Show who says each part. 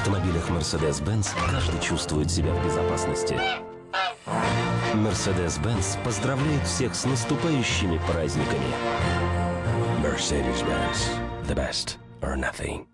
Speaker 1: автомобилях Mercedes-Benz каждый чувствует себя в безопасности. Mercedes-Benz поздравляет всех с наступающими праздниками. Mercedes-Benz. The best or nothing.